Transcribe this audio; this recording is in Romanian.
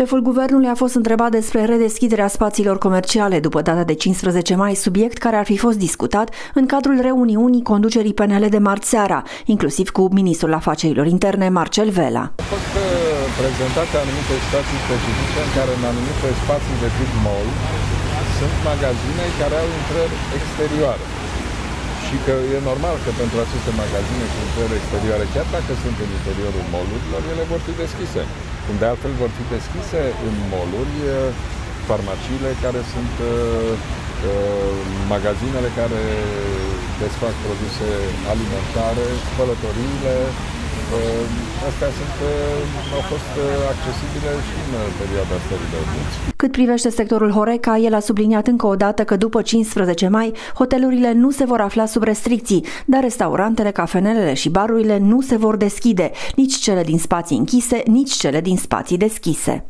Șeful guvernului a fost întrebat despre redeschiderea spațiilor comerciale după data de 15 mai, subiect care ar fi fost discutat în cadrul reuniunii conducerii PNL de marți seara, inclusiv cu ministrul afacerilor interne Marcel Vela. Au fost uh, prezentate anumite situații specifice în care în anumite spații de tip mall sunt magazine care au intrări exterioare și că e normal că pentru aceste magazine cu intrări exterioare, chiar dacă sunt în interiorul molurilor, ele vor fi deschise. Cum de altfel vor fi deschise în moluri farmaciile care sunt magazinele care desfac produse alimentare, spălătoriile, Astea sunt, au fost accesibile și în perioada stării de urgență. Cât privește sectorul Horeca, el a subliniat încă o dată că după 15 mai, hotelurile nu se vor afla sub restricții, dar restaurantele, cafenelele și barurile nu se vor deschide, nici cele din spații închise, nici cele din spații deschise.